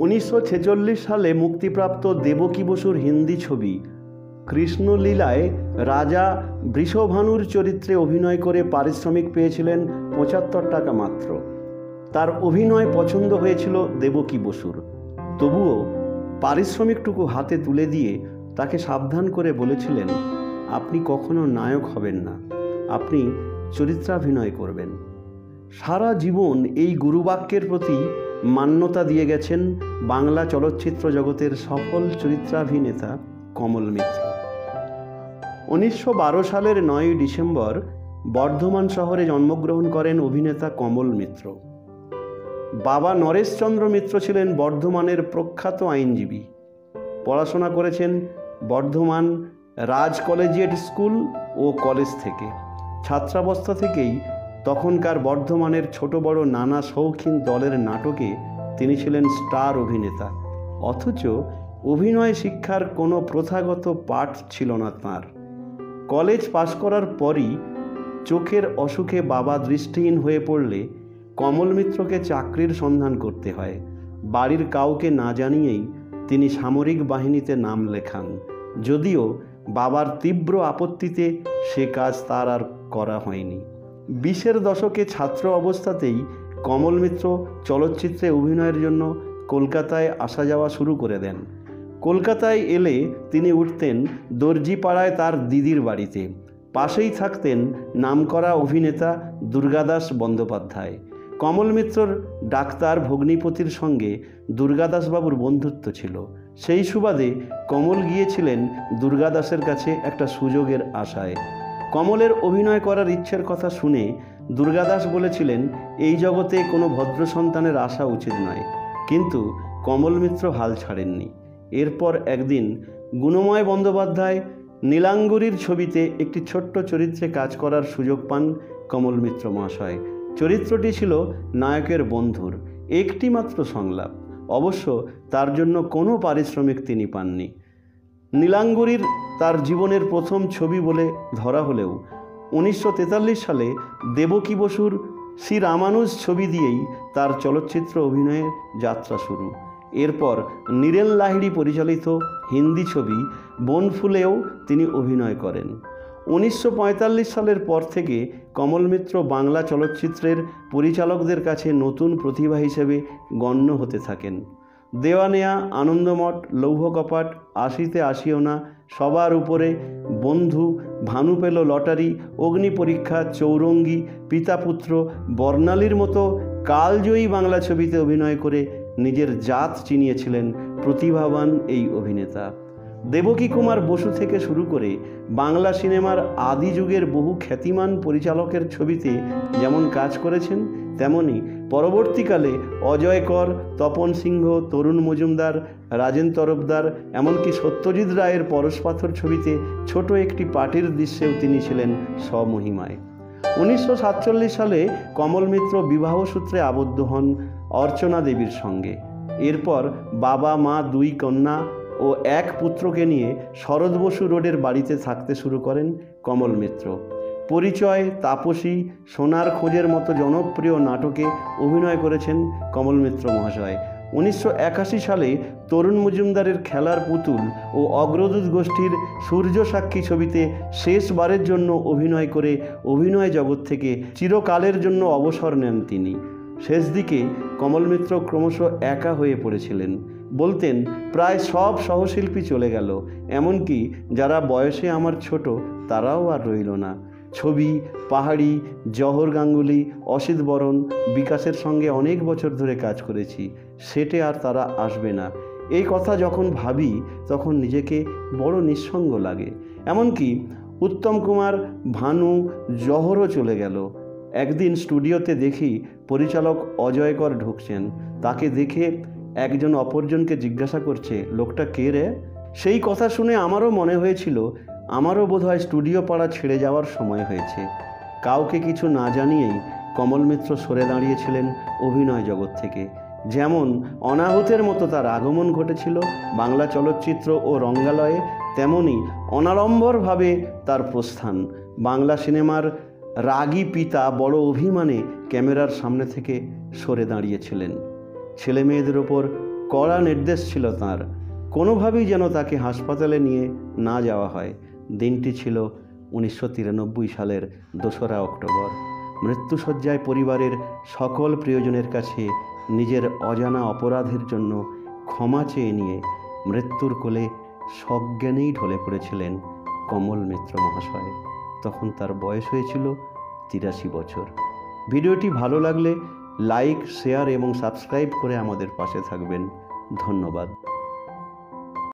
উনিশশো ছেচল্লিশ সালে মুক্তিপ্রাপ্ত দেবকী বসুর হিন্দি ছবি কৃষ্ণলীলায় রাজা বৃষভানুর চরিত্রে অভিনয় করে পারিশ্রমিক পেয়েছিলেন পঁচাত্তর টাকা মাত্র। তার অভিনয় পছন্দ হয়েছিল দেবকী বসুর। তবুও পারিশ্রমিকটুকু হাতে তুলে দিয়ে তাকে সাবধান করে বলেছিলেন, আপনি কখনো নায়ক হবেন না। আপনি চরিত্রাভিনয় করবেন। সারা জীবন এই গুরুবাক্যের প্রতি মান্যতা দিয়ে গেছেন বাংলা চলচ্চিত্র জগতের সফল চরিত্রাভিনেতা কমল মিত্র। উনিশশো বারো সালের নয়ই ডিসেম্বর বর্ধমান শহরে জন্মগ্রহণ করেন অভিনেতা কমল মিত্র। বাবা নরেশচন্দ্র মিত্র ছিলেন বর্ধমানের প্রখ্যাত আইনজীবী। পড়াশোনা করেছেন বর্ধমান রাজ কলেজিয়েট স্কুল ও কলেজ থেকে। ছাত্রাবস্থা থেকেই তখনকার বর্ধমানের ছোট বড় নানা শৌখিন দলের নাটকে তিনি ছিলেন স্টার অভিনেতা। অথচ অভিনয় শিক্ষার কোনো প্রথাগত পাঠ ছিল না তাঁর। কলেজ পাশ করার পরই চোখের অসুখে বাবা দৃষ্টিহীন হয়ে পড়লে কমল মিত্রকে চাকরির সন্ধান করতে হয়। বাড়ির কাউকে না জানিয়েই তিনি সামরিক বাহিনীতে নাম লেখান। যদিও বাবার তীব্র আপত্তিতে সে কাজ তার আর করা হয়নি। বিশের দশকে ছাত্র অবস্থাতেই কমল মিত্র চলচ্চিত্রে অভিনয়ের জন্য কলকাতায় আসা যাওয়া শুরু করে দেন। কলকাতায় এলে তিনি উঠতেন দর্জিপাড়ায় তার দিদির বাড়িতে। পাশেই থাকতেন নামকরা অভিনেতা দুর্গাদাস বন্দ্যোপাধ্যায়। কমল মিত্রর ডাক্তার ভগ্নিপতির সঙ্গে দুর্গাদাসবাবুর বন্ধুত্ব ছিল। সেই সুবাদে কমল গিয়েছিলেন দুর্গাদাসের কাছে একটা সুযোগের আশায়। কমলের অভিনয় করার ইচ্ছের কথা শুনে দুর্গাদাস বলেছিলেন, এই জগতে কোনো ভদ্র সন্তানের আশা উচিত নয়। কিন্তু কমল মিত্র হাল ছাড়েননি। এরপর একদিন গুণময় বন্দ্যোপাধ্যায় নীলাঙ্গুরির ছবিতে একটি ছোট্ট চরিত্রে কাজ করার সুযোগ পান কমল মিত্র মহাশয়। চরিত্রটি ছিল নায়কের বন্ধুর, একটি মাত্র সংলাপ। অবশ্য তার জন্য কোনো পারিশ্রমিক তিনি পাননি। নীলাঙ্গুরির তার জীবনের প্রথম ছবি বলে ধরা হলেও উনিশশো তেতাল্লিশ সালে দেবকী বসুর শ্রী রামানুজ ছবি দিয়েই তার চলচ্চিত্র অভিনয়ের যাত্রা শুরু। এরপর নীরেন লাহিড়ি পরিচালিত হিন্দি ছবি বনফুলেও তিনি অভিনয় করেন। উনিশশো পঁয়তাল্লিশ সালের পর থেকে কমল মিত্র বাংলা চলচ্চিত্রের পরিচালকদের কাছে নতুন প্রতিভা হিসেবে গণ্য হতে থাকেন। দেওয়ানেয়া, আনন্দমঠ লৌহ কপাট আশিতে আসিও না, সবার উপরে বন্ধু, ভানু পেল লটারি অগ্নি পরীক্ষা চৌরঙ্গি, পিতাপুত্র, বর্ণালীর মতো কালজয়ী বাংলা ছবিতে অভিনয় করে নিজের জাত চিনিয়েছিলেন প্রতিভাবান এই অভিনেতা। দেবকী কুমার বসু থেকে শুরু করে বাংলা সিনেমার আদি যুগের বহু খ্যাতিমান পরিচালকের ছবিতে যেমন কাজ করেছেন তেমনি পরবর্তীকালে অজয় কর তপন সিংহ, তরুণ মজুমদার, রাজেন তরফদার, এমনকি সত্যজিৎ রায়ের পরশপাথর ছবিতে ছোট একটি পার্টির দৃশ্যেও তিনি ছিলেন স্বমহিমায়। উনিশশো সাতচল্লিশ সালে কমল মিত্র বিবাহ সূত্রে আবদ্ধ হন অর্চনা দেবীর সঙ্গে। এরপর বাবা, মা, দুই কন্যা ও এক পুত্রকে নিয়ে শরৎ বসু রোডের বাড়িতে থাকতে শুরু করেন কমল মিত্র। পরিচয়, তাপসী, সোনার খোঁজের মতো জনপ্রিয় নাটকে অভিনয় করেছেন কমল মিত্র মহাশয়। উনিশশো একাশি সালে তরুণ মজুমদারের খেলার পুতুল ও অগ্রদূত গোষ্ঠীর সূর্য সাক্ষী ছবিতে শেষবারের জন্য অভিনয় করে অভিনয় জগৎ থেকে চিরকালের জন্য অবসর নেন তিনি। শেষ দিকে কমল মিত্র ক্রমশ একা হয়ে পড়েছিলেন। বলতেন, প্রায় সব সহশিল্পী চলে গেল। এমনকি যারা বয়সে আমার ছোট, তারাও আর রইল না। ছবি, পাহাড়ি, জহর গাঙ্গুলি, অসিত বরণ বিকাশের সঙ্গে অনেক বছর ধরে কাজ করেছি। সেটে আর তারা আসবে না। এই কথা যখন ভাবি, তখন নিজেকে বড় নিঃসঙ্গ লাগে। এমনকি উত্তম কুমার, ভানু, জহরও চলে গেল। একদিন স্টুডিওতে দেখি পরিচালক অজয়কর ঢুকছেন। তাকে দেখে একজন অপরজনকে জিজ্ঞাসা করছে, লোকটা কে রে? সেই কথা শুনে আমারও মনে হয়েছিল আমারও বোধহয় স্টুডিও পাড়া ছেড়ে যাওয়ার সময় হয়েছে। কাউকে কিছু না জানিয়েই কমল মিত্র সরে দাঁড়িয়েছিলেন অভিনয় জগৎ থেকে। যেমন অনাহুতের মতো তার আগমন ঘটেছিল বাংলা চলচ্চিত্র ও রঙ্গালয়ে, তেমনি অনাড়ম্বরভাবে তার প্রস্থান। বাংলা সিনেমার রাগী পিতা বড় অভিমানে ক্যামেরার সামনে থেকে সরে দাঁড়িয়েছিলেন। ছেলে মেয়েদের ওপর কড়া নির্দেশ ছিল তার। কোনোভাবেই যেন তাকে হাসপাতালে নিয়ে না যাওয়া হয়। দিনটি ছিল উনিশশো তিরানব্বই সালের দোসরা অক্টোবর। মৃত্যুসজ্জায় পরিবারের সকল প্রিয়জনের কাছে নিজের অজানা অপরাধের জন্য ক্ষমা চেয়ে নিয়ে মৃত্যুর কোলে সজ্ঞানেই ঢলে পড়েছিলেন কমল মিত্র মহাশয়। তখন তার বয়স হয়েছিল তিরাশি বছর। ভিডিওটি ভালো লাগলে লাইক, শেয়ার এবং সাবস্ক্রাইব করে আমাদের পাশে থাকবেন। ধন্যবাদ।